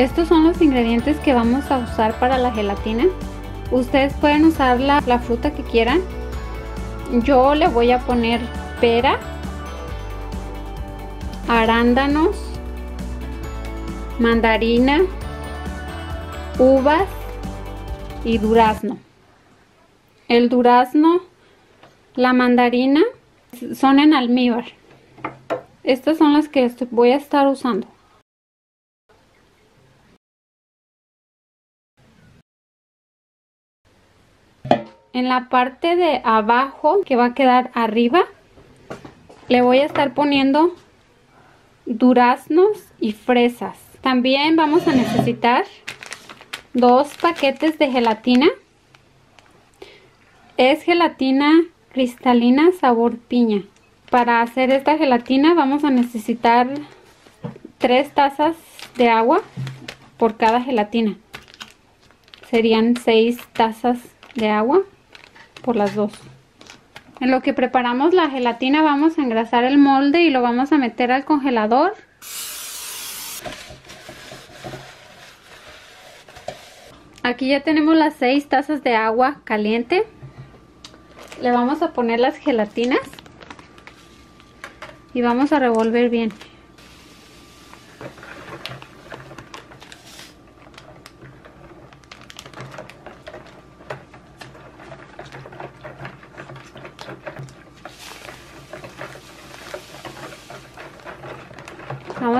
Estos son los ingredientes que vamos a usar para la gelatina. Ustedes pueden usar la, fruta que quieran. Yo le voy a poner pera, arándanos, mandarina, uvas y durazno. El durazno, la mandarina son en almíbar. Estas son las que voy a estar usando. En la parte de abajo que va a quedar arriba le voy a estar poniendo duraznos y fresas. También vamos a necesitar dos paquetes de gelatina. Es gelatina cristalina sabor piña. Para hacer esta gelatina vamos a necesitar tres tazas de agua por cada gelatina. Serían seis tazas de agua por las dos. En lo que preparamos la gelatina vamos a engrasar el molde y lo vamos a meter al congelador. Aquí ya tenemos las 6 tazas de agua caliente. Le vamos a poner las gelatinas y vamos a revolver bien.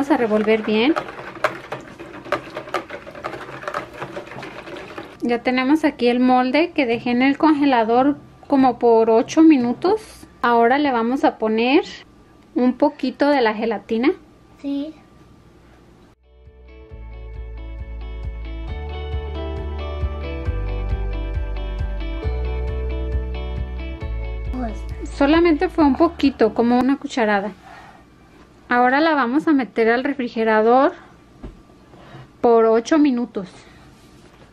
Vamos a revolver bien. Ya tenemos aquí el molde que dejé en el congelador como por 8 minutos. Ahora le vamos a poner un poquito de la gelatina. Sí. Solamente fue un poquito, como una cucharada. Ahora la vamos a meter al refrigerador por 8 minutos.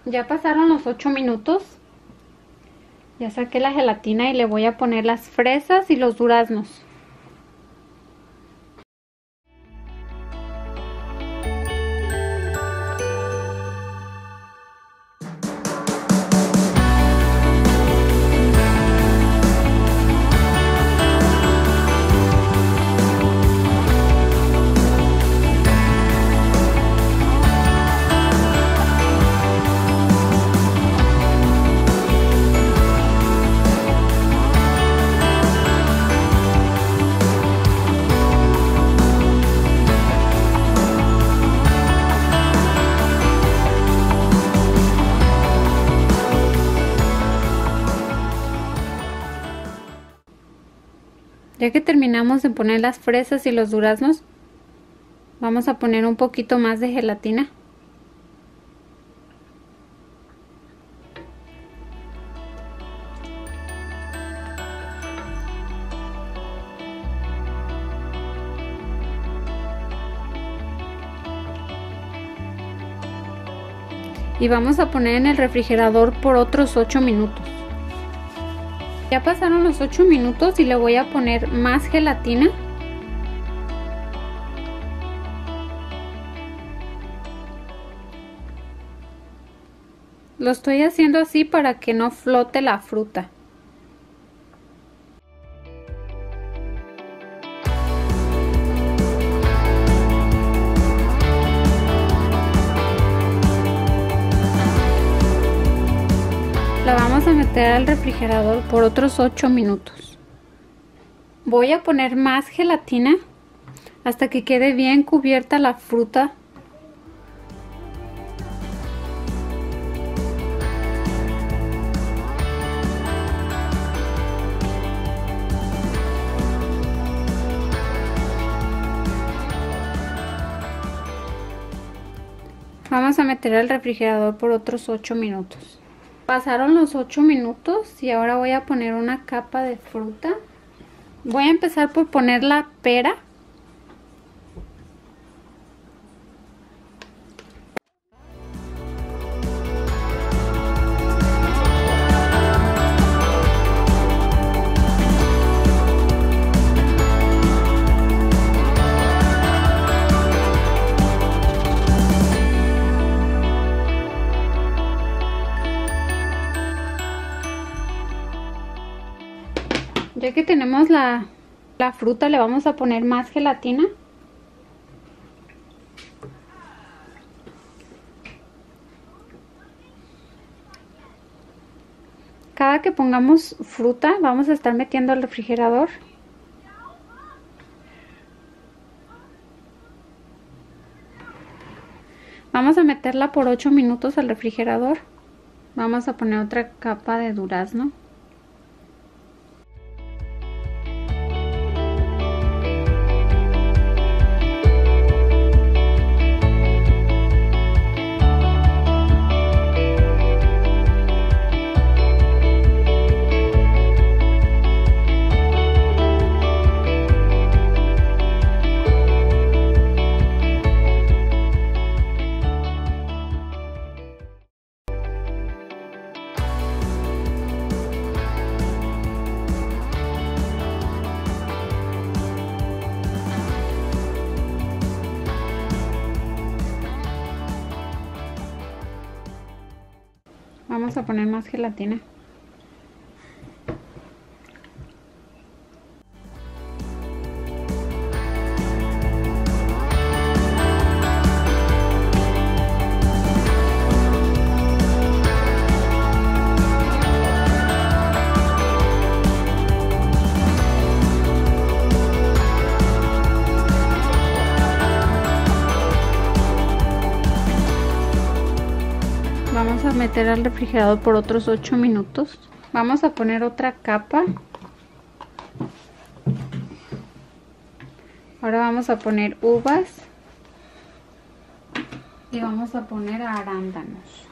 Ya pasaron los 8 minutos. Ya saqué la gelatina y le voy a poner las fresas y los duraznos. Ya que terminamos de poner las fresas y los duraznos, vamos a poner un poquito más de gelatina. Y vamos a poner en el refrigerador por otros 8 minutos. Ya pasaron los 8 minutos y le voy a poner más gelatina. Lo estoy haciendo así para que no flote la fruta. A meter al refrigerador por otros 8 minutos. Voy a poner más gelatina hasta que quede bien cubierta la fruta. Vamos a meter al refrigerador por otros 8 minutos. Pasaron los 8 minutos y ahora voy a poner una capa de fruta. Voy a empezar por poner la pera. Que tenemos la, la fruta le vamos a poner más gelatina. Cada que pongamos fruta vamos a estar metiendo al refrigerador. Vamos a meterla por 8 minutos al refrigerador. Vamos a poner otra capa de durazno. Vamos a poner más gelatina. Al refrigerador por otros 8 minutos. Vamos a poner otra capa. Ahora vamos a poner uvas. Y vamos a poner arándanos.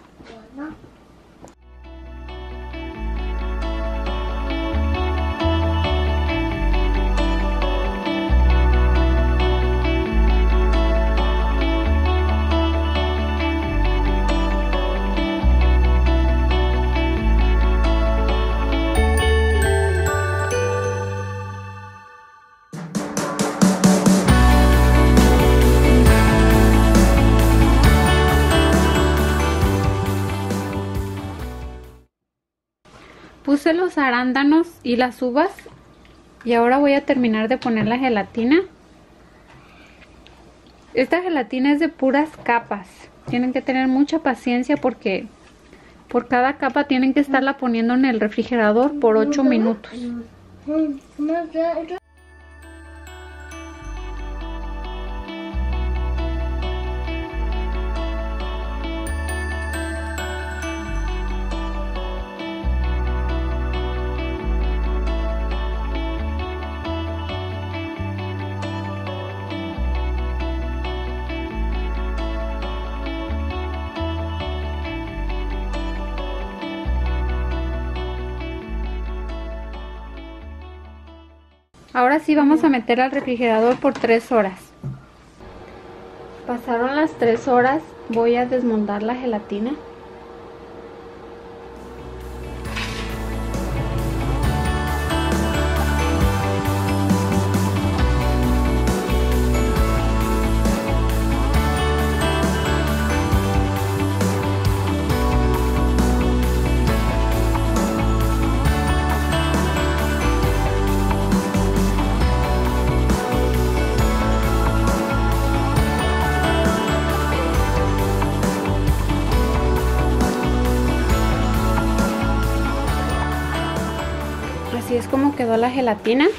Los arándanos y las uvas y ahora voy a terminar de poner la gelatina. Esta gelatina es de puras capas. Tienen que tener mucha paciencia porque por cada capa tienen que estarla poniendo en el refrigerador por 8 minutos. Ahora sí vamos a meter al refrigerador por 3 horas. Pasaron las 3 horas, voy a desmoldar la gelatina. Así es como quedó la gelatina.